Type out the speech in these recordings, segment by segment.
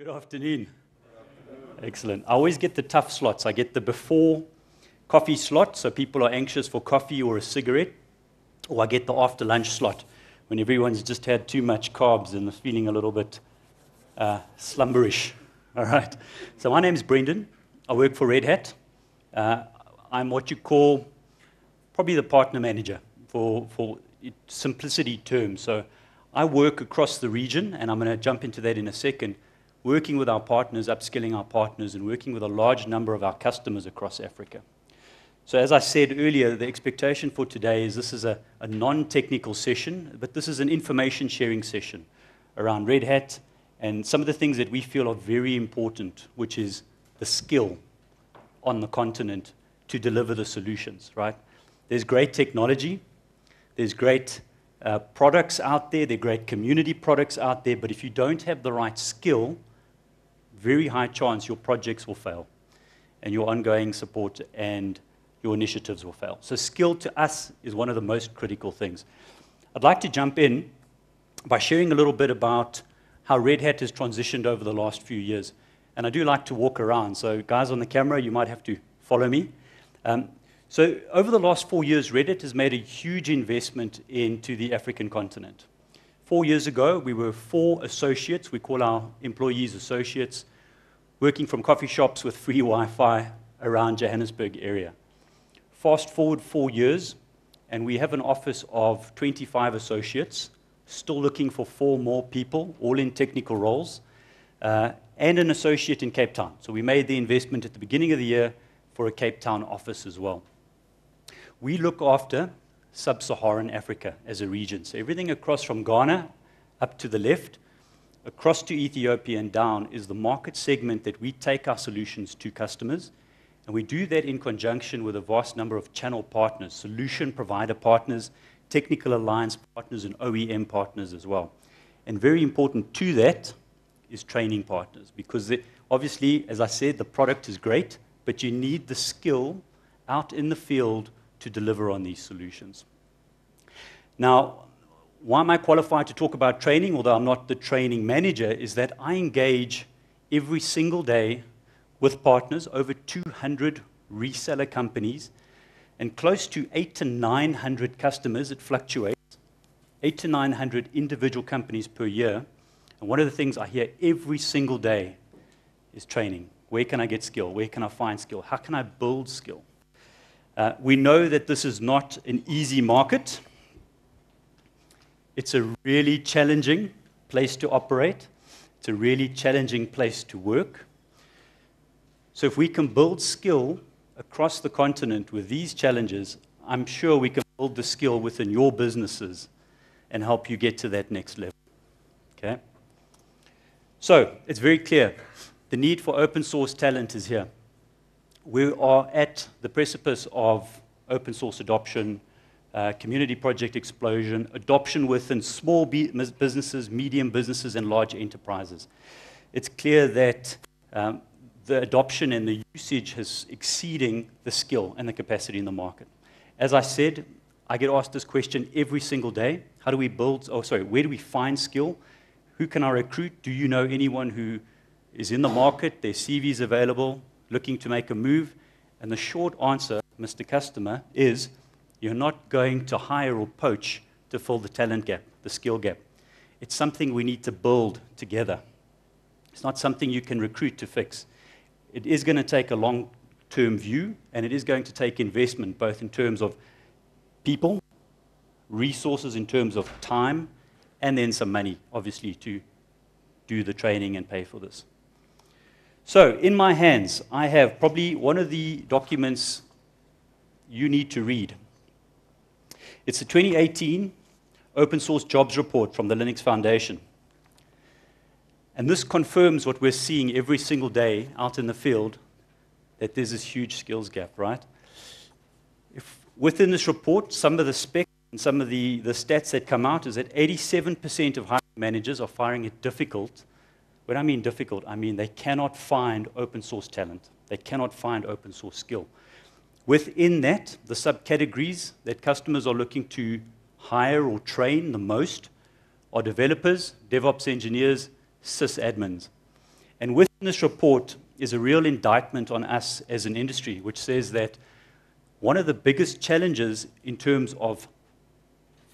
Good afternoon. Excellent. I always get the tough slots. I get the before coffee slot, so people are anxious for coffee or a cigarette, or I get the after lunch slot when everyone's just had too much carbs and is feeling a little bit uh, slumberish. All right. So my name is Brendan. I work for Red Hat. Uh, I'm what you call probably the partner manager for, for simplicity terms. So I work across the region, and I'm going to jump into that in a second, working with our partners, upskilling our partners, and working with a large number of our customers across Africa. So, as I said earlier, the expectation for today is this is a, a non technical session, but this is an information sharing session around Red Hat and some of the things that we feel are very important, which is the skill on the continent to deliver the solutions, right? There's great technology, there's great uh, products out there, there are great community products out there, but if you don't have the right skill, very high chance your projects will fail and your ongoing support and your initiatives will fail. So, skill to us is one of the most critical things. I'd like to jump in by sharing a little bit about how Red Hat has transitioned over the last few years. And I do like to walk around. So, guys on the camera, you might have to follow me. Um, so, over the last four years, Red Hat has made a huge investment into the African continent. Four years ago, we were four associates, we call our employees associates, working from coffee shops with free Wi Fi around Johannesburg area. Fast forward four years, and we have an office of 25 associates, still looking for four more people, all in technical roles, uh, and an associate in Cape Town. So we made the investment at the beginning of the year for a Cape Town office as well. We look after sub Saharan Africa as a region. So everything across from Ghana up to the left, across to Ethiopia and down is the market segment that we take our solutions to customers. And we do that in conjunction with a vast number of channel partners, solution provider partners, technical alliance partners, and OEM partners as well. And very important to that is training partners because obviously, as I said, the product is great, but you need the skill out in the field to deliver on these solutions. Now, why am I qualified to talk about training, although I'm not the training manager, is that I engage every single day with partners, over 200 reseller companies, and close to eight to 900 customers. It fluctuates, eight to 900 individual companies per year. And one of the things I hear every single day is training. Where can I get skill? Where can I find skill? How can I build skill? Uh, we know that this is not an easy market. It's a really challenging place to operate. It's a really challenging place to work. So, if we can build skill across the continent with these challenges, I'm sure we can build the skill within your businesses and help you get to that next level. Okay? So, it's very clear the need for open source talent is here we are at the precipice of open source adoption, uh, community project explosion, adoption within small businesses, medium businesses, and large enterprises. It's clear that um, the adoption and the usage is exceeding the skill and the capacity in the market. As I said, I get asked this question every single day. How do we build, oh, sorry, where do we find skill? Who can I recruit? Do you know anyone who is in the market? Their CV is available looking to make a move? And the short answer, Mr. Customer, is you're not going to hire or poach to fill the talent gap, the skill gap. It's something we need to build together. It's not something you can recruit to fix. It is going to take a long term view, and it is going to take investment, both in terms of people, resources in terms of time, and then some money, obviously, to do the training and pay for this. So, in my hands, I have probably one of the documents you need to read. It's a 2018 open source jobs report from the Linux Foundation. And this confirms what we're seeing every single day out in the field that there's this huge skills gap, right? If within this report, some of the specs and some of the, the stats that come out is that 87% of hiring managers are finding it difficult when I mean difficult, I mean they cannot find open source talent. They cannot find open source skill. Within that, the subcategories that customers are looking to hire or train the most are developers, DevOps engineers, sysadmins. And within this report is a real indictment on us as an industry, which says that one of the biggest challenges in terms of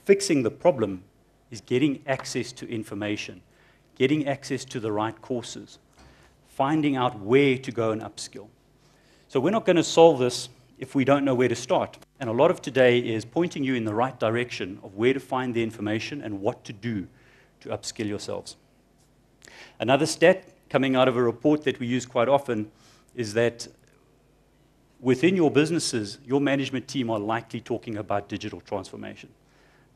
fixing the problem is getting access to information, getting access to the right courses, finding out where to go and upskill. So we're not going to solve this if we don't know where to start. And a lot of today is pointing you in the right direction of where to find the information and what to do to upskill yourselves. Another stat coming out of a report that we use quite often is that within your businesses, your management team are likely talking about digital transformation.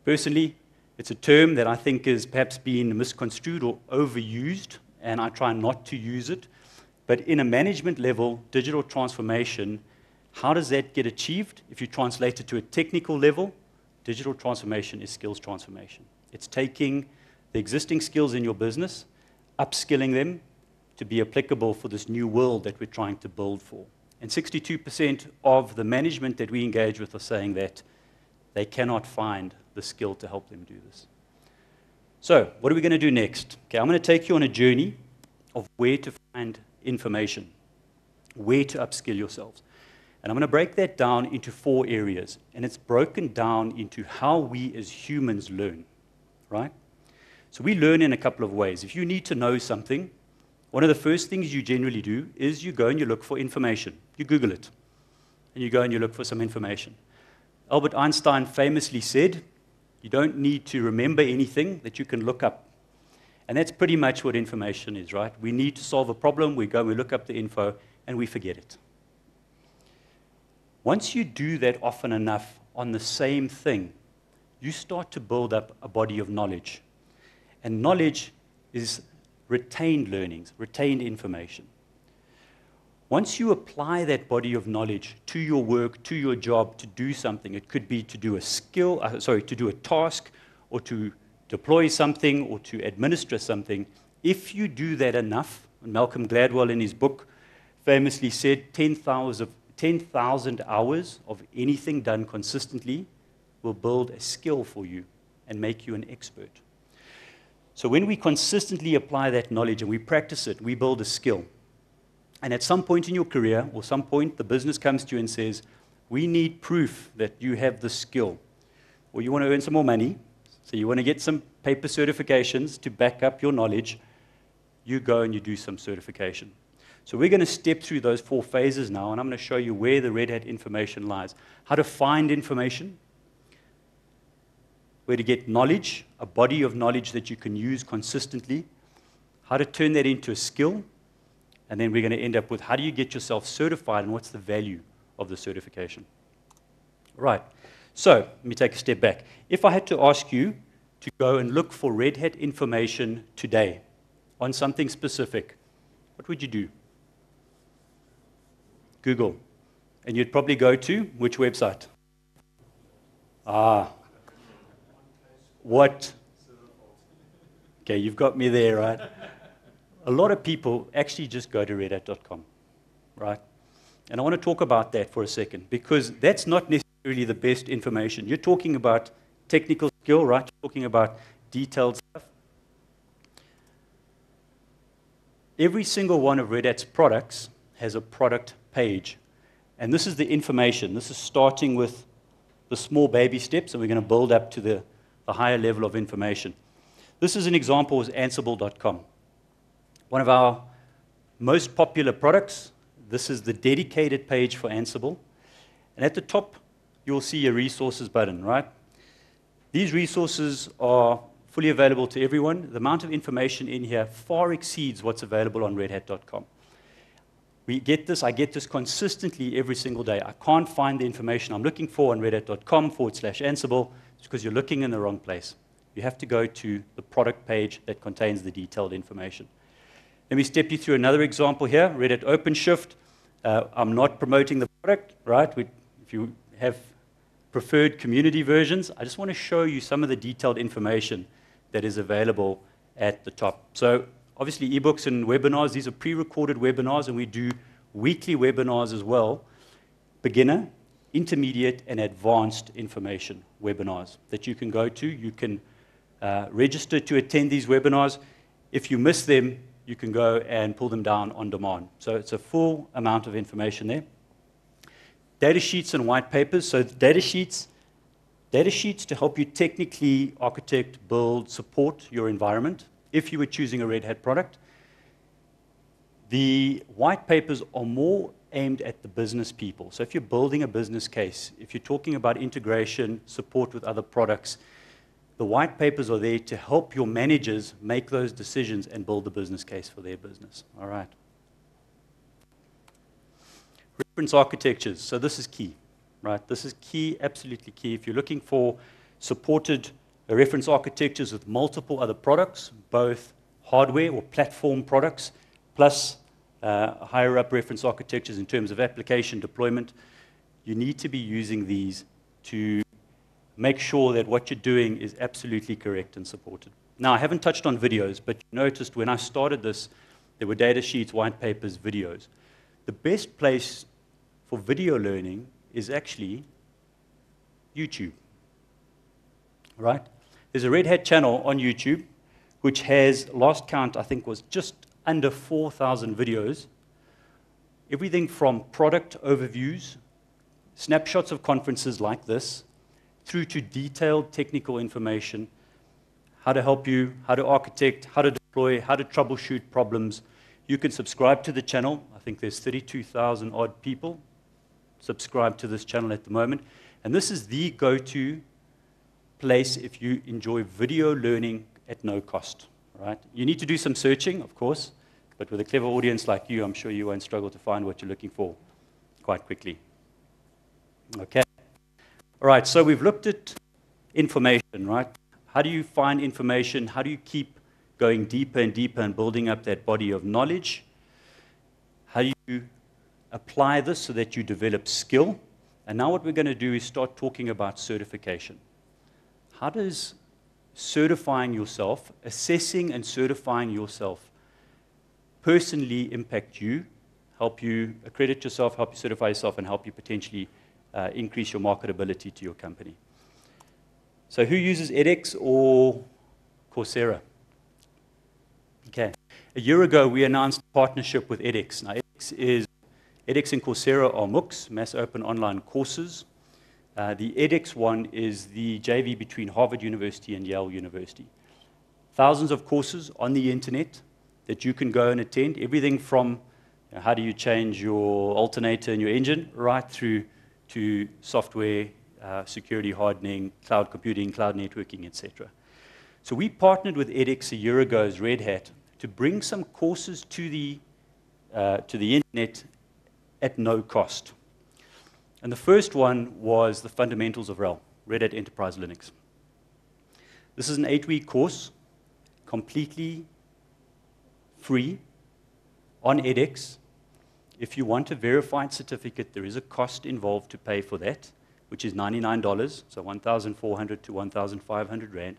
Personally, it's a term that I think is perhaps being misconstrued or overused, and I try not to use it. But in a management level, digital transformation how does that get achieved? If you translate it to a technical level, digital transformation is skills transformation. It's taking the existing skills in your business, upskilling them to be applicable for this new world that we're trying to build for. And 62% of the management that we engage with are saying that they cannot find the skill to help them do this. So, what are we going to do next? Okay, I'm going to take you on a journey of where to find information, where to upskill yourselves. And I'm going to break that down into four areas. And it's broken down into how we as humans learn, right? So we learn in a couple of ways. If you need to know something, one of the first things you generally do is you go and you look for information. You Google it. And you go and you look for some information. Albert Einstein famously said, You don't need to remember anything that you can look up. And that's pretty much what information is, right? We need to solve a problem, we go and we look up the info, and we forget it. Once you do that often enough on the same thing, you start to build up a body of knowledge. And knowledge is retained learnings, retained information. Once you apply that body of knowledge to your work, to your job, to do something, it could be to do a skill, uh, sorry, to do a task, or to deploy something, or to administer something. If you do that enough, Malcolm Gladwell in his book famously said 10,000 10,000 hours of anything done consistently will build a skill for you and make you an expert. So when we consistently apply that knowledge and we practice it, we build a skill. And at some point in your career, or some point, the business comes to you and says, We need proof that you have the skill. Or you want to earn some more money, so you want to get some paper certifications to back up your knowledge. You go and you do some certification. So we're going to step through those four phases now, and I'm going to show you where the Red Hat information lies. How to find information, where to get knowledge, a body of knowledge that you can use consistently, how to turn that into a skill, and then we're going to end up with how do you get yourself certified and what's the value of the certification. Right. So let me take a step back. If I had to ask you to go and look for Red Hat information today on something specific, what would you do? Google. And you'd probably go to which website? Ah. What? Okay, you've got me there, right? A lot of people actually just go to redhat.com, right? And I want to talk about that for a second because that's not necessarily the best information. You're talking about technical skill, right? You're talking about detailed stuff. Every single one of Red Hat's products has a product page. And this is the information. This is starting with the small baby steps, and we're going to build up to the, the higher level of information. This is an example of Ansible.com. One of our most popular products. This is the dedicated page for Ansible. And at the top, you'll see a resources button, right? These resources are fully available to everyone. The amount of information in here far exceeds what's available on redhat.com. We get this, I get this consistently every single day. I can't find the information I'm looking for on redhat.com forward slash Ansible. It's because you're looking in the wrong place. You have to go to the product page that contains the detailed information. Let me step you through another example here, Red Hat OpenShift. Uh, I'm not promoting the product, right? We, if you have preferred community versions, I just want to show you some of the detailed information that is available at the top. So obviously ebooks and webinars, these are pre-recorded webinars, and we do weekly webinars as well, beginner, intermediate, and advanced information webinars that you can go to. You can uh, register to attend these webinars. If you miss them, you can go and pull them down on demand. So it's a full amount of information there. Data sheets and white papers. So data sheets, data sheets to help you technically architect, build, support your environment if you were choosing a Red Hat product. The white papers are more aimed at the business people. So if you're building a business case, if you're talking about integration, support with other products, the white papers are there to help your managers make those decisions and build the business case for their business. All right. Reference architectures. So this is key, right? This is key, absolutely key. If you're looking for supported reference architectures with multiple other products, both hardware or platform products, plus uh, higher up reference architectures in terms of application deployment, you need to be using these to make sure that what you're doing is absolutely correct and supported. Now, I haven't touched on videos, but you noticed when I started this, there were data sheets, white papers, videos. The best place for video learning is actually YouTube. Right? There's a Red Hat channel on YouTube which has, last count, I think was just under 4,000 videos. Everything from product overviews, snapshots of conferences like this, through to detailed technical information, how to help you, how to architect, how to deploy, how to troubleshoot problems. You can subscribe to the channel. I think there's 32,000 odd people subscribed to this channel at the moment. And this is the go-to place if you enjoy video learning at no cost. Right? You need to do some searching, of course, but with a clever audience like you, I'm sure you won't struggle to find what you're looking for quite quickly. Okay. All right, so we've looked at information, right? How do you find information? How do you keep going deeper and deeper and building up that body of knowledge? How do you apply this so that you develop skill? And now what we're going to do is start talking about certification. How does certifying yourself, assessing and certifying yourself personally impact you, help you accredit yourself, help you certify yourself, and help you potentially uh, increase your marketability to your company. So, who uses edX or Coursera? Okay. A year ago, we announced a partnership with edX. Now, edX is edX and Coursera are MOOCs, mass open online courses. Uh, the edX one is the JV between Harvard University and Yale University. Thousands of courses on the internet that you can go and attend, everything from you know, how do you change your alternator in your engine, right through to software, uh, security hardening, cloud computing, cloud networking, etc. So we partnered with edX a year ago as Red Hat to bring some courses to the, uh, to the internet at no cost. And the first one was the fundamentals of RHEL, Red Hat Enterprise Linux. This is an eight-week course, completely free on edX. If you want a verified certificate, there is a cost involved to pay for that, which is $99, so 1,400 to 1,500 Rand.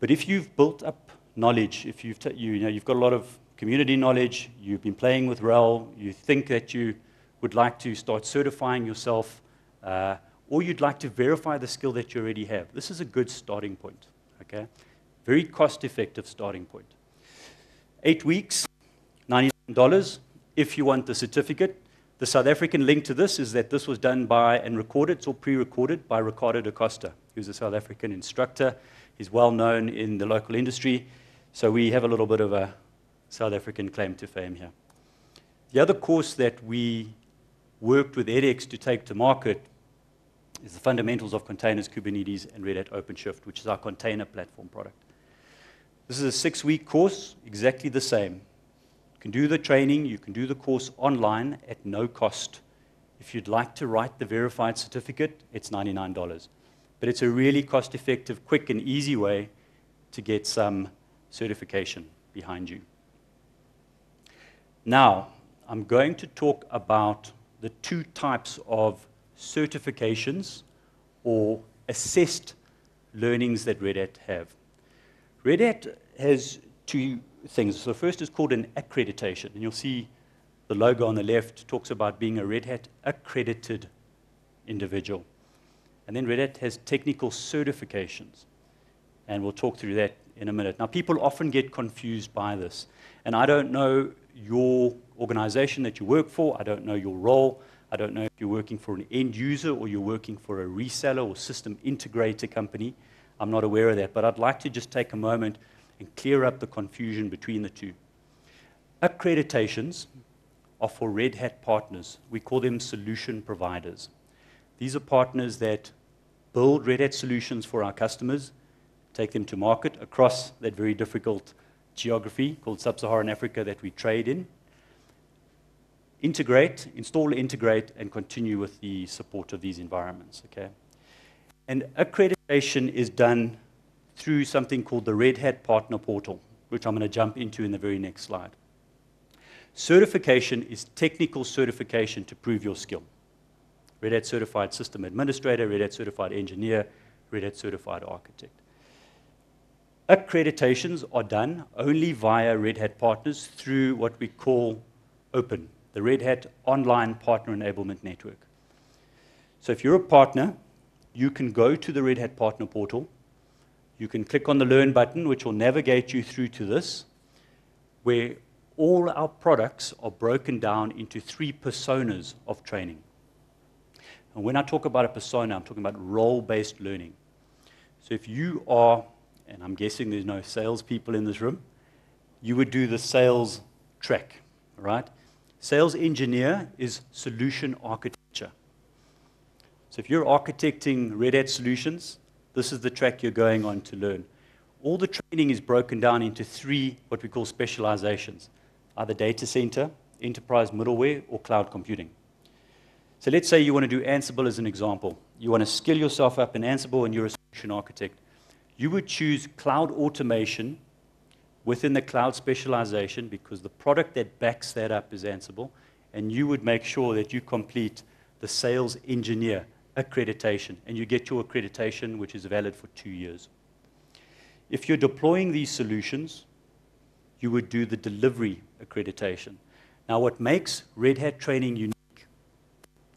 But if you've built up knowledge, if you've, you, you know, you've got a lot of community knowledge, you've been playing with RHEL, you think that you would like to start certifying yourself, uh, or you'd like to verify the skill that you already have, this is a good starting point. Okay? Very cost effective starting point. Eight weeks, $99 if you want the certificate. The South African link to this is that this was done by and recorded, it's all pre recorded by Ricardo da Costa, who's a South African instructor. He's well known in the local industry. So we have a little bit of a South African claim to fame here. The other course that we worked with edX to take to market is the fundamentals of containers, Kubernetes, and Red Hat OpenShift, which is our container platform product. This is a six week course, exactly the same. You can do the training, you can do the course online at no cost. If you'd like to write the verified certificate, it's $99. But it's a really cost effective, quick, and easy way to get some certification behind you. Now, I'm going to talk about the two types of certifications or assessed learnings that Red Hat have. Red Hat has two things. So the first is called an accreditation, and you'll see the logo on the left talks about being a Red Hat accredited individual. And then Red Hat has technical certifications, and we'll talk through that in a minute. Now, people often get confused by this, and I don't know your organization that you work for, I don't know your role, I don't know if you're working for an end user or you're working for a reseller or system integrator company. I'm not aware of that, but I'd like to just take a moment and clear up the confusion between the two. Accreditations are for Red Hat partners. We call them solution providers. These are partners that build Red Hat solutions for our customers, take them to market across that very difficult geography called sub-Saharan Africa that we trade in, integrate, install, integrate, and continue with the support of these environments. Okay? And accreditation is done through something called the Red Hat Partner Portal, which I'm going to jump into in the very next slide. Certification is technical certification to prove your skill. Red Hat Certified System Administrator, Red Hat Certified Engineer, Red Hat Certified Architect. Accreditations are done only via Red Hat partners through what we call OPEN, the Red Hat Online Partner Enablement Network. So if you're a partner, you can go to the Red Hat Partner Portal. You can click on the Learn button, which will navigate you through to this, where all our products are broken down into three personas of training. And when I talk about a persona, I'm talking about role based learning. So if you are, and I'm guessing there's no salespeople in this room, you would do the sales track, right? Sales engineer is solution architecture. So if you're architecting Red Hat solutions, this is the track you're going on to learn. All the training is broken down into three what we call specializations either data center, enterprise middleware, or cloud computing. So let's say you want to do Ansible as an example. You want to skill yourself up in Ansible and you're a solution architect. You would choose cloud automation within the cloud specialization because the product that backs that up is Ansible, and you would make sure that you complete the sales engineer accreditation, and you get your accreditation, which is valid for two years. If you're deploying these solutions, you would do the delivery accreditation. Now, what makes Red Hat training unique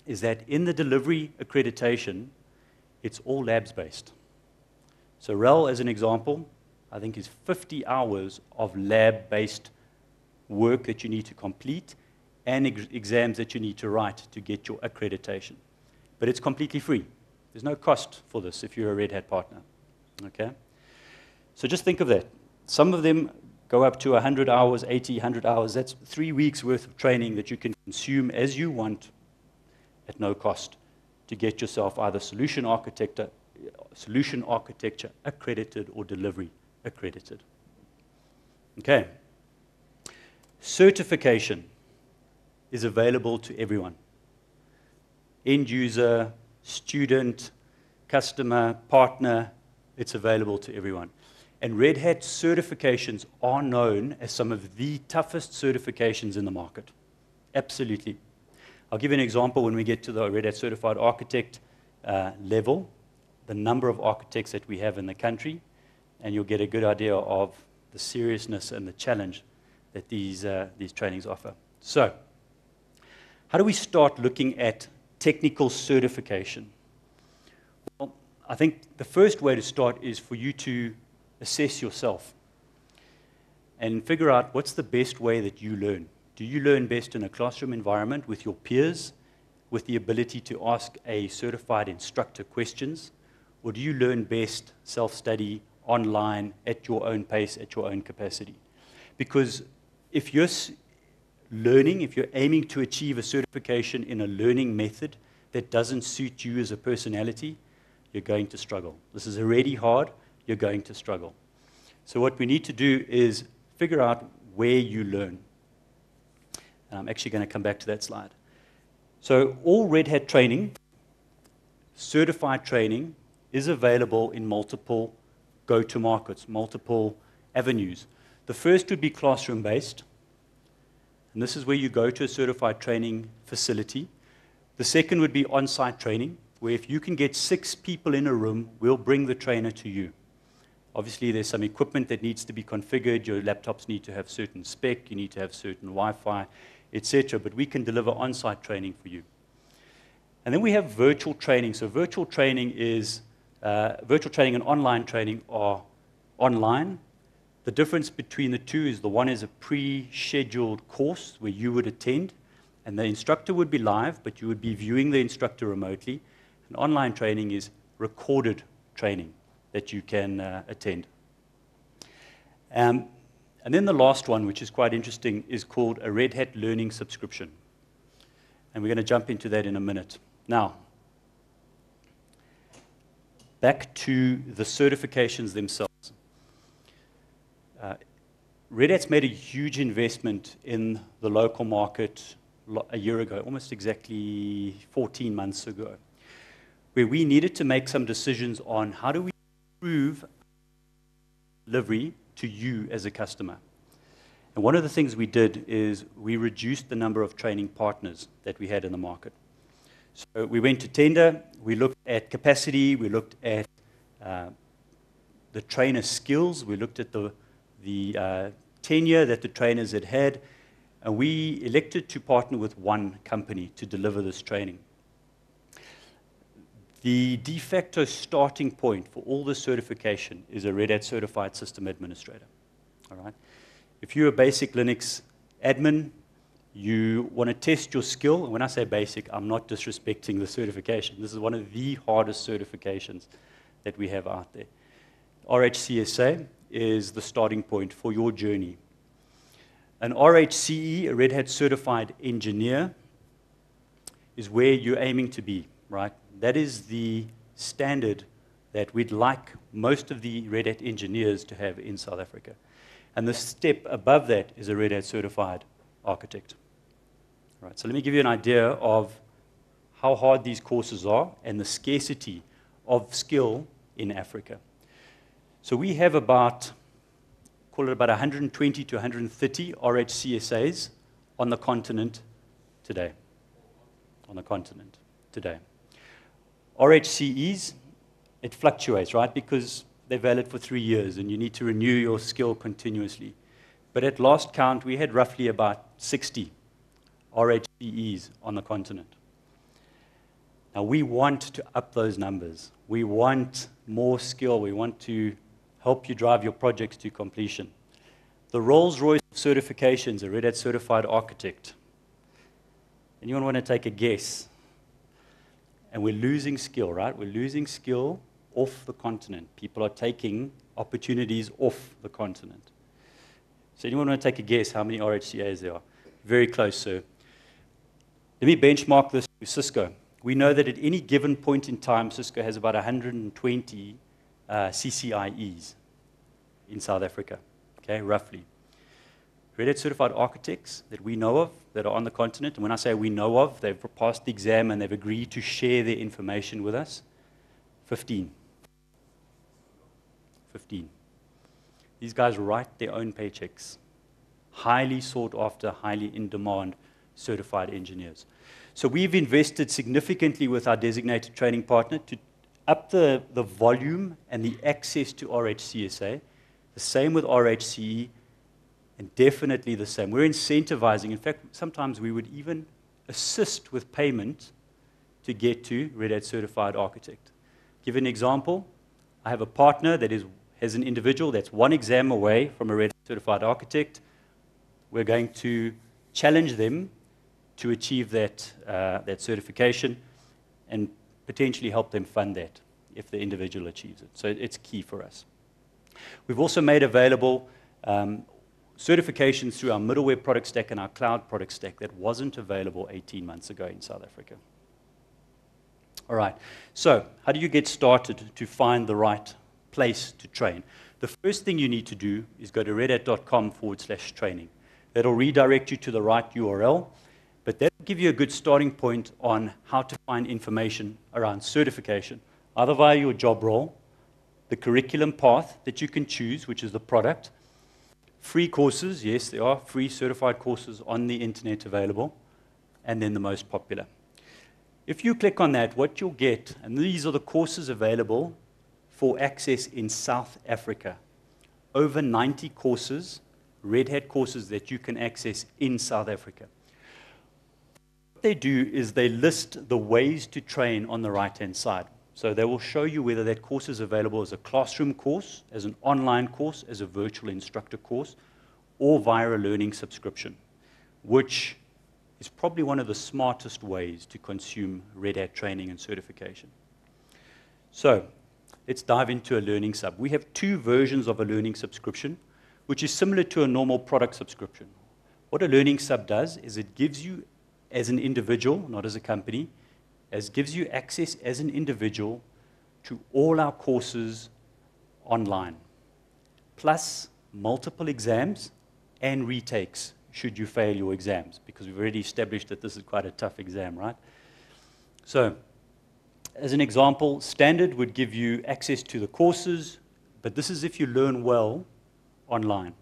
is that in the delivery accreditation, it's all labs based. So, RHEL, as an example, I think is 50 hours of lab based work that you need to complete and ex exams that you need to write to get your accreditation. But it's completely free. There's no cost for this if you're a Red Hat partner. Okay? So just think of that. Some of them go up to 100 hours, 80, 100 hours. That's three weeks worth of training that you can consume as you want at no cost to get yourself either solution architecture, solution architecture accredited or delivery accredited. Okay. Certification is available to everyone. End user, student, customer, partner, it's available to everyone. And Red Hat certifications are known as some of the toughest certifications in the market. Absolutely. I'll give you an example when we get to the Red Hat Certified Architect uh, level, the number of architects that we have in the country, and you'll get a good idea of the seriousness and the challenge that these, uh, these trainings offer. So, how do we start looking at technical certification? Well, I think the first way to start is for you to assess yourself and figure out what's the best way that you learn. Do you learn best in a classroom environment with your peers, with the ability to ask a certified instructor questions? Or do you learn best self study online at your own pace, at your own capacity? Because if you're learning, if you're aiming to achieve a certification in a learning method that doesn't suit you as a personality, you're going to struggle. This is already hard, you're going to struggle. So, what we need to do is figure out where you learn. And I'm actually going to come back to that slide. So, all Red Hat training, certified training, is available in multiple go to markets, multiple avenues. The first would be classroom based, and this is where you go to a certified training facility. The second would be on site training, where if you can get six people in a room, we'll bring the trainer to you. Obviously, there's some equipment that needs to be configured. Your laptops need to have certain spec, you need to have certain Wi Fi, etc. But we can deliver on site training for you. And then we have virtual training. So, virtual training is uh, virtual training and online training are online The difference between the two is the one is a pre scheduled course where you would attend, and the instructor would be live, but you would be viewing the instructor remotely. And online training is recorded training that you can uh, attend. Um, and then the last one, which is quite interesting, is called a Red Hat Learning Subscription. And we're going to jump into that in a minute. Now, back to the certifications themselves. Uh, Red Hat's made a huge investment in the local market a year ago, almost exactly 14 months ago, where we needed to make some decisions on how do we improve delivery to you as a customer. And one of the things we did is we reduced the number of training partners that we had in the market. So we went to tender, we looked at capacity, we looked at uh, the trainer skills, we looked at the, the uh, tenure that the trainers had had, and we elected to partner with one company to deliver this training. The de facto starting point for all the certification is a Red Hat certified system administrator. All right? If you're a basic Linux admin, you want to test your skill. And when I say basic, I'm not disrespecting the certification. This is one of the hardest certifications that we have out there. RHCSA is the starting point for your journey. An RHCE, a Red Hat certified engineer, is where you're aiming to be, right? That is the standard that we'd like most of the Red Hat engineers to have in South Africa. And the step above that is a Red Hat certified architect. Right, so let me give you an idea of how hard these courses are and the scarcity of skill in Africa. So we have about, call it about 120 to 130 RHCSAs on the continent today. On the continent today. RHCEs, it fluctuates, right? Because they're valid for three years and you need to renew your skill continuously. But at last count, we had roughly about 60 RHCEs on the continent. Now, we want to up those numbers. We want more skill. We want to help you drive your projects to completion. The Rolls Royce certifications, a Red Hat certified architect. Anyone want to take a guess? And we're losing skill, right? We're losing skill off the continent. People are taking opportunities off the continent. So, anyone want to take a guess how many RHCAs there are? Very close, sir. Let me benchmark this with Cisco. We know that at any given point in time, Cisco has about 120 uh, CCIEs in South Africa, okay, roughly. Red Hat certified architects that we know of that are on the continent, and when I say we know of, they've passed the exam and they've agreed to share their information with us. 15. 15. These guys write their own paychecks. Highly sought after, highly in demand certified engineers. So we've invested significantly with our designated training partner to up the, the volume and the access to RHCSA. The same with RHCE, and definitely the same. We're incentivizing. In fact, sometimes we would even assist with payment to get to Red Hat Certified Architect. Give an example. I have a partner that is, has an individual that's one exam away from a Red Hat Certified Architect. We're going to challenge them to achieve that, uh, that certification and potentially help them fund that if the individual achieves it. So it's key for us. We've also made available um, certifications through our middleware product stack and our cloud product stack that wasn't available 18 months ago in South Africa. All right. So, how do you get started to find the right place to train? The first thing you need to do is go to redhat.com forward slash training. That'll redirect you to the right URL, give you a good starting point on how to find information around certification, either via your job role, the curriculum path that you can choose, which is the product, free courses, yes, there are free certified courses on the internet available, and then the most popular. If you click on that, what you'll get, and these are the courses available for access in South Africa. Over 90 courses, Red Hat courses that you can access in South Africa. What they do is they list the ways to train on the right hand side. So they will show you whether that course is available as a classroom course, as an online course, as a virtual instructor course, or via a learning subscription, which is probably one of the smartest ways to consume Red Hat training and certification. So let's dive into a learning sub. We have two versions of a learning subscription, which is similar to a normal product subscription. What a learning sub does is it gives you, as an individual, not as a company, as gives you access as an individual to all our courses online, plus multiple exams and retakes should you fail your exams, because we've already established that this is quite a tough exam, right? So, as an example, standard would give you access to the courses, but this is if you learn well online.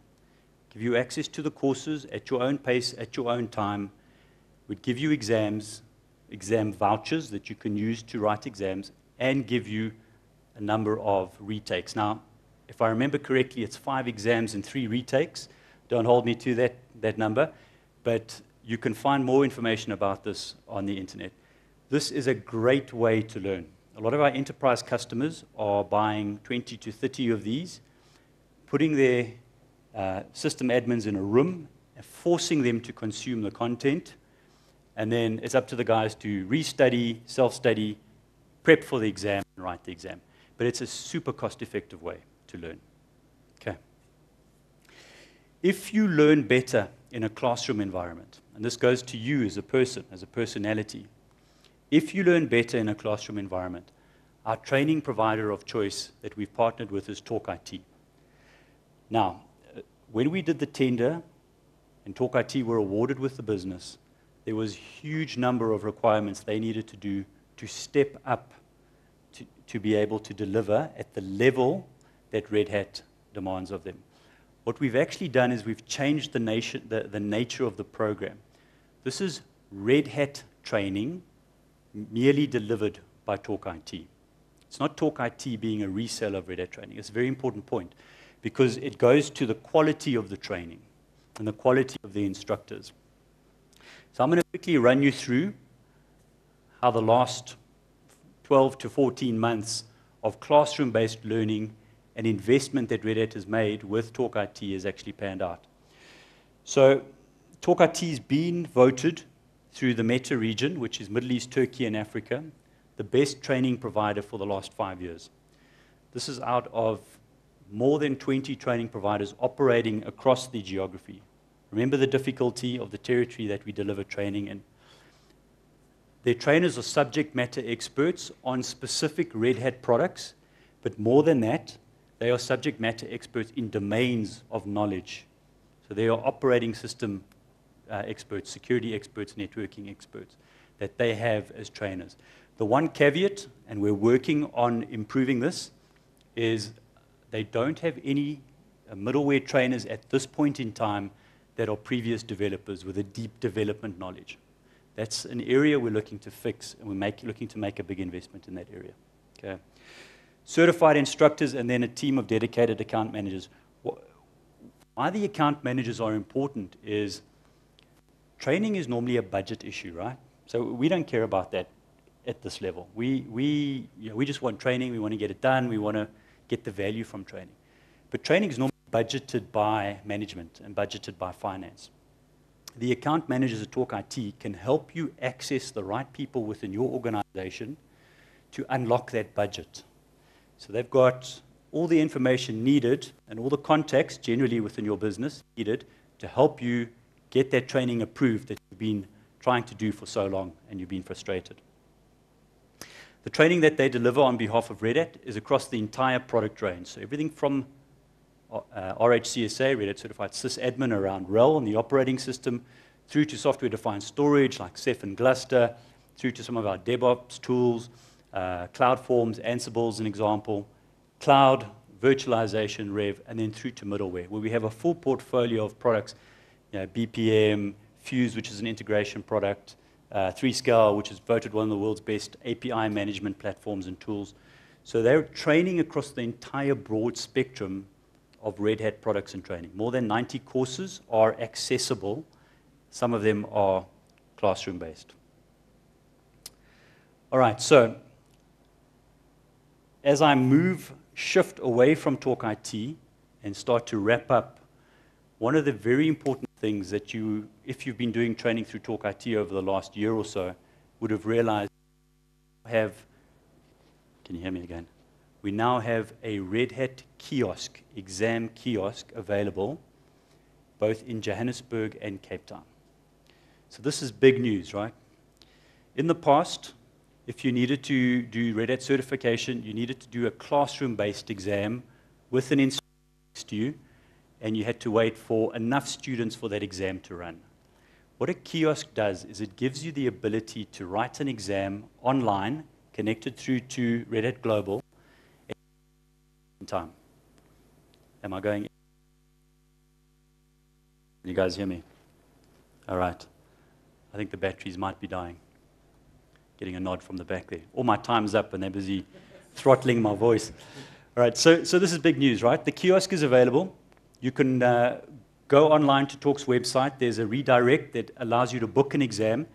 Give you access to the courses at your own pace, at your own time, would give you exams exam vouchers that you can use to write exams and give you a number of retakes. Now, if I remember correctly, it's five exams and three retakes. Don't hold me to that, that number, but you can find more information about this on the internet. This is a great way to learn. A lot of our enterprise customers are buying 20 to 30 of these, putting their uh, system admins in a room, and forcing them to consume the content and then it's up to the guys to restudy, self study, prep for the exam, and write the exam. But it's a super cost effective way to learn. Okay. If you learn better in a classroom environment, and this goes to you as a person, as a personality, if you learn better in a classroom environment, our training provider of choice that we've partnered with is Torque IT. Now, uh, when we did the tender and Torque IT were awarded with the business, there was a huge number of requirements they needed to do to step up to, to be able to deliver at the level that Red Hat demands of them. What we've actually done is we've changed the, nation, the, the nature of the program. This is Red Hat training merely delivered by Torque IT. It's not Torque IT being a reseller of Red Hat training. It's a very important point because it goes to the quality of the training and the quality of the instructors. So I'm going to quickly run you through how the last 12 to 14 months of classroom-based learning and investment that Red Hat has made with Torque IT has actually panned out. So Torque IT has been voted through the META region, which is Middle East, Turkey, and Africa, the best training provider for the last five years. This is out of more than 20 training providers operating across the geography. Remember the difficulty of the territory that we deliver training in. Their trainers are subject matter experts on specific Red Hat products, but more than that, they are subject matter experts in domains of knowledge. So they are operating system uh, experts, security experts, networking experts that they have as trainers. The one caveat, and we're working on improving this, is they don't have any uh, middleware trainers at this point in time that are previous developers with a deep development knowledge. That's an area we're looking to fix, and we're make, looking to make a big investment in that area. Okay. Certified instructors, and then a team of dedicated account managers. Why the account managers are important is training is normally a budget issue, right? So we don't care about that at this level. We, we, you know, we just want training, we want to get it done, we want to get the value from training. But training is normally budgeted by management and budgeted by finance. The account managers at Torque IT can help you access the right people within your organization to unlock that budget. So they've got all the information needed and all the context generally within your business needed to help you get that training approved that you've been trying to do for so long and you've been frustrated. The training that they deliver on behalf of Red Hat is across the entire product range. So everything from uh, RHCSA, Red Hat Certified sysadmin around RHEL and the operating system, through to software-defined storage like Ceph and Gluster, through to some of our DevOps tools, uh, CloudForms, Ansible as an example, cloud, virtualization, RHEV, and then through to middleware, where we have a full portfolio of products, you know, BPM, Fuse, which is an integration product, uh, 3Scale, which is voted one of the world's best API management platforms and tools. So they're training across the entire broad spectrum of Red Hat products and training. More than 90 courses are accessible. Some of them are classroom based. All right, so as I move, shift away from Torque IT and start to wrap up, one of the very important things that you, if you've been doing training through Torque IT over the last year or so, would have realized have, can you hear me again? We now have a Red Hat kiosk, exam kiosk available both in Johannesburg and Cape Town. So this is big news, right? In the past, if you needed to do Red Hat certification, you needed to do a classroom-based exam with an instructor next to you, and you had to wait for enough students for that exam to run. What a kiosk does is it gives you the ability to write an exam online, connected through to Red Hat Global, time. Am I going? You guys hear me? All right. I think the batteries might be dying. Getting a nod from the back there. All my time's up and they're busy throttling my voice. All right, so, so this is big news, right? The kiosk is available. You can uh, go online to Torque's website. There's a redirect that allows you to book an exam.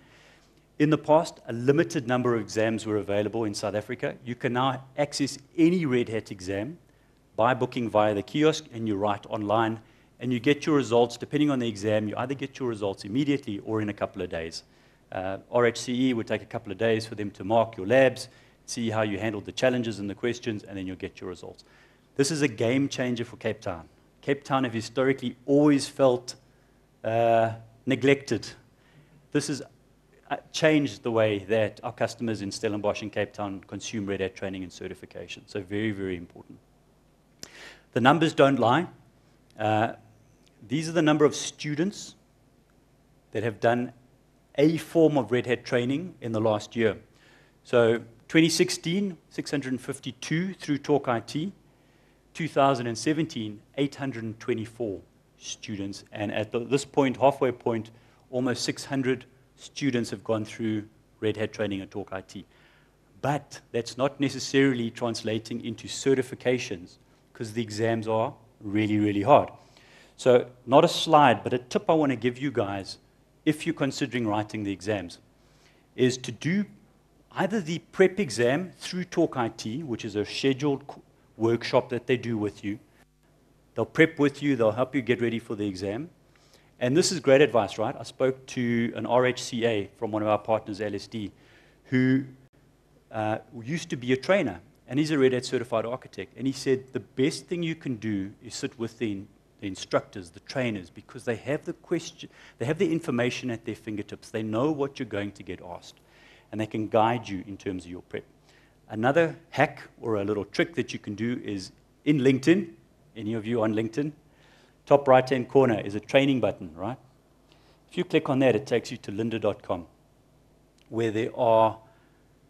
In the past, a limited number of exams were available in South Africa. You can now access any Red Hat exam by booking via the kiosk, and you write online and you get your results, depending on the exam, you either get your results immediately or in a couple of days. Uh, RHCE would take a couple of days for them to mark your labs, see how you handled the challenges and the questions, and then you'll get your results. This is a game changer for Cape Town. Cape Town have historically always felt uh, neglected. This has uh, changed the way that our customers in Stellenbosch and Cape Town consume Red Hat training and certification. So very, very important. The numbers don't lie. Uh, these are the number of students that have done a form of Red Hat training in the last year. So 2016, 652 through Torque IT. 2017, 824 students. And at the, this point, halfway point, almost 600 students have gone through Red Hat training at Torque IT. But that's not necessarily translating into certifications because the exams are really, really hard. So, not a slide, but a tip I want to give you guys if you're considering writing the exams is to do either the prep exam through Torque IT, which is a scheduled workshop that they do with you. They'll prep with you, they'll help you get ready for the exam. And this is great advice, right? I spoke to an RHCA from one of our partners, LSD, who uh, used to be a trainer, and he's a Red Hat certified architect. And he said the best thing you can do is sit with the the instructors, the trainers, because they have the question, they have the information at their fingertips. They know what you're going to get asked, and they can guide you in terms of your prep. Another hack or a little trick that you can do is in LinkedIn. Any of you on LinkedIn? Top right hand corner is a training button, right? If you click on that, it takes you to lynda.com, where there are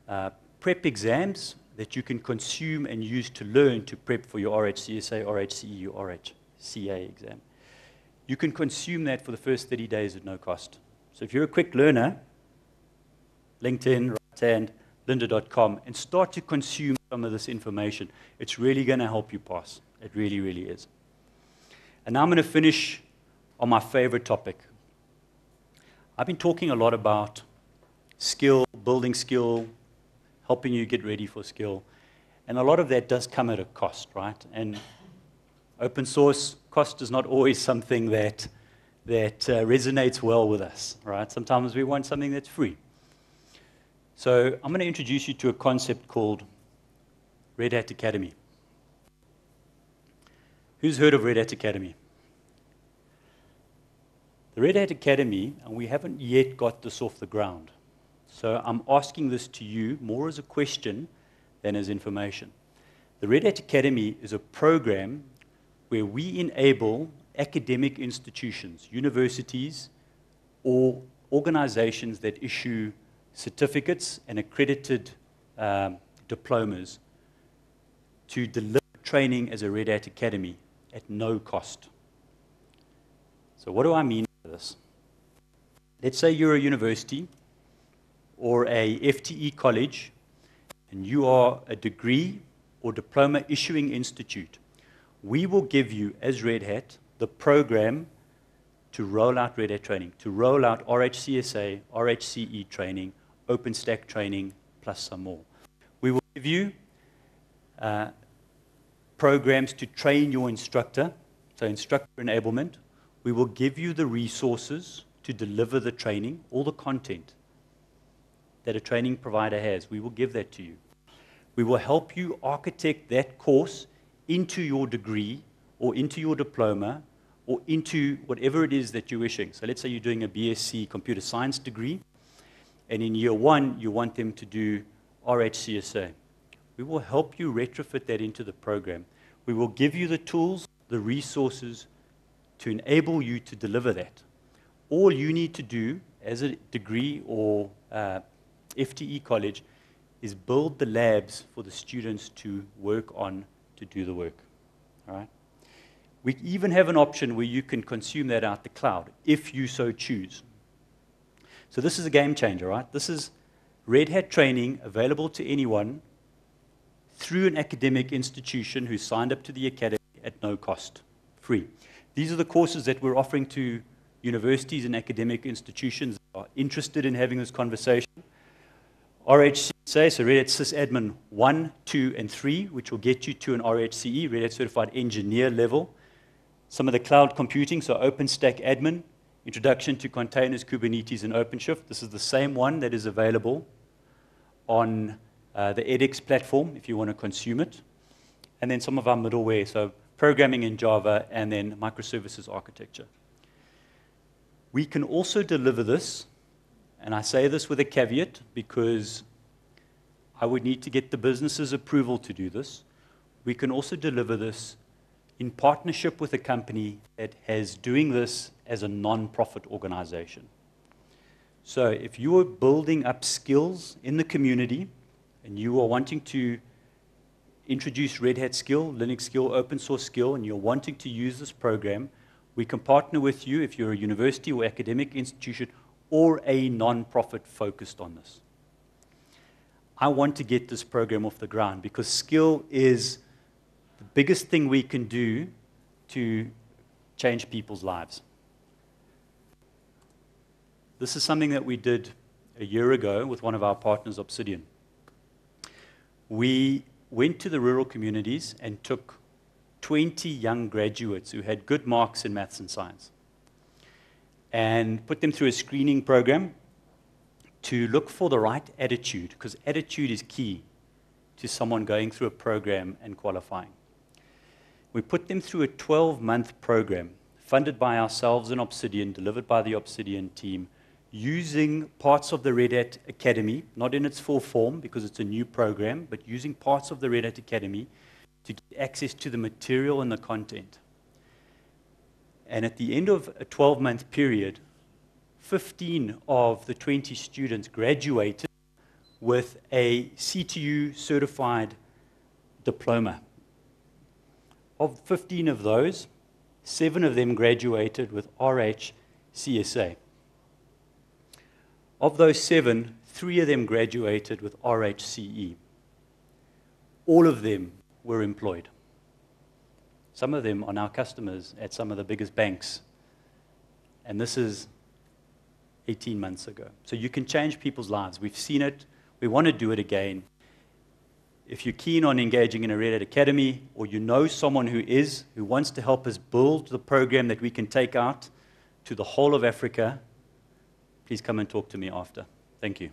uh, prep exams that you can consume and use to learn to prep for your RHCSA, RHCE, or RH. CA exam. You can consume that for the first 30 days at no cost. So if you're a quick learner, LinkedIn, right hand, lynda.com, and start to consume some of this information. It's really going to help you pass. It really, really is. And now I'm going to finish on my favorite topic. I've been talking a lot about skill, building skill, helping you get ready for skill. And a lot of that does come at a cost, right? And Open source cost is not always something that, that uh, resonates well with us, right? Sometimes we want something that's free. So I'm going to introduce you to a concept called Red Hat Academy. Who's heard of Red Hat Academy? The Red Hat Academy, and we haven't yet got this off the ground. So I'm asking this to you more as a question than as information. The Red Hat Academy is a program where we enable academic institutions, universities, or organizations that issue certificates and accredited um, diplomas to deliver training as a Red Hat Academy at no cost. So, what do I mean by this? Let's say you're a university or a FTE college, and you are a degree or diploma issuing institute we will give you, as Red Hat, the program to roll out Red Hat training, to roll out RHCSA, RHCE training, OpenStack training, plus some more. We will give you uh, programs to train your instructor, so instructor enablement. We will give you the resources to deliver the training, all the content that a training provider has. We will give that to you. We will help you architect that course into your degree or into your diploma or into whatever it is that you're wishing. So let's say you're doing a BSc computer science degree, and in year one, you want them to do RHCSA. We will help you retrofit that into the program. We will give you the tools, the resources to enable you to deliver that. All you need to do as a degree or uh, FTE college is build the labs for the students to work on to do the work. All right? We even have an option where you can consume that out the cloud if you so choose. So this is a game changer, right? This is Red Hat training available to anyone through an academic institution who signed up to the academy at no cost, free. These are the courses that we're offering to universities and academic institutions that are interested in having this conversation. RHCSA, so Red Hat Sysadmin 1, 2, and 3, which will get you to an RHCE, Red Hat Certified Engineer level. Some of the cloud computing, so OpenStack Admin, Introduction to Containers, Kubernetes, and OpenShift. This is the same one that is available on uh, the edX platform if you want to consume it. And then some of our middleware, so programming in Java and then microservices architecture. We can also deliver this, and I say this with a caveat because I would need to get the business's approval to do this. We can also deliver this in partnership with a company that has doing this as a non-profit organization. So if you are building up skills in the community and you are wanting to introduce Red Hat skill, Linux skill, open source skill, and you're wanting to use this program, we can partner with you if you're a university or academic institution or a non-profit focused on this. I want to get this program off the ground because skill is the biggest thing we can do to change people's lives. This is something that we did a year ago with one of our partners, Obsidian. We went to the rural communities and took 20 young graduates who had good marks in maths and science and put them through a screening program to look for the right attitude, because attitude is key to someone going through a program and qualifying. We put them through a 12 month program funded by ourselves and Obsidian, delivered by the Obsidian team, using parts of the Red Hat Academy, not in its full form because it's a new program, but using parts of the Red Hat Academy to get access to the material and the content. And at the end of a 12 month period, 15 of the 20 students graduated with a CTU certified diploma. Of 15 of those, seven of them graduated with RH CSA. Of those seven, three of them graduated with RHCE. All of them were employed. Some of them are now customers at some of the biggest banks. And this is 18 months ago. So you can change people's lives. We've seen it. We want to do it again if you're keen on engaging in a Red Hat Academy, or you know someone who is, who wants to help us build the program that we can take out to the whole of Africa, please come and talk to me after. Thank you.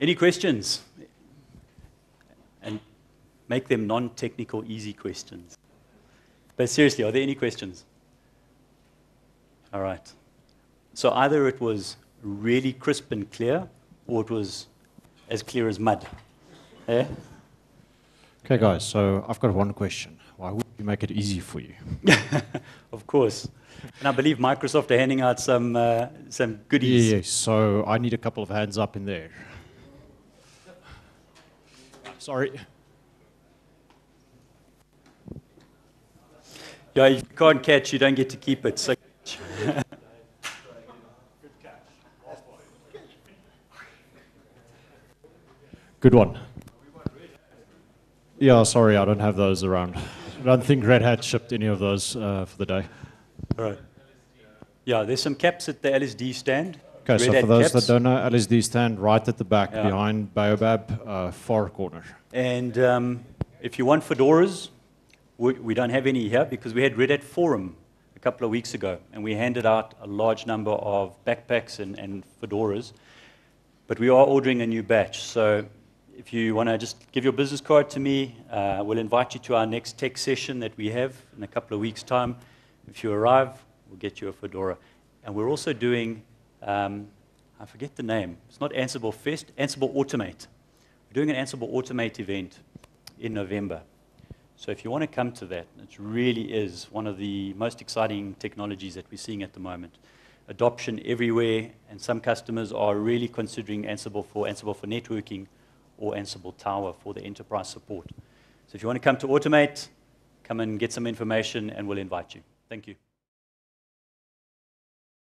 Any questions? And make them non technical, easy questions. But seriously, are there any questions? All right. So either it was really crisp and clear, or it was as clear as mud. Yeah? Okay, guys, so I've got one question. Why would we make it easy for you? of course. And I believe Microsoft are handing out some, uh, some goodies. Yes, so I need a couple of hands up in there. Sorry. Yeah, if you can't catch, you don't get to keep it. So Good one. Yeah, sorry, I don't have those around. I don't think Red Hat shipped any of those uh, for the day. All right. Yeah, there's some caps at the LSD stand. Okay, so for those caps. that don't know, LSD stand right at the back Yeah. behind Baobab, uh, far corner. And um, if you want fedoras, we, we don't have any here because we had Red Hat Forum a couple of weeks ago, and we handed out a large number of backpacks and, and fedoras. But we are ordering a new batch. So if you want to just give your business card to me, uh, we'll invite you to our next tech session that we have in a couple of weeks' time. If you arrive, we'll get you a fedora. And we're also doing, um, I forget the name, it's not Ansible Fest, Ansible Automate. We're doing an Ansible Automate event in November. So if you want to come to that, it really is one of the most exciting technologies that we're seeing at the moment. Adoption everywhere, and some customers are really considering Ansible for Ansible for networking or Ansible Tower for the enterprise support. So if you want to come to Automate, come and get some information, and we'll invite you. Thank you.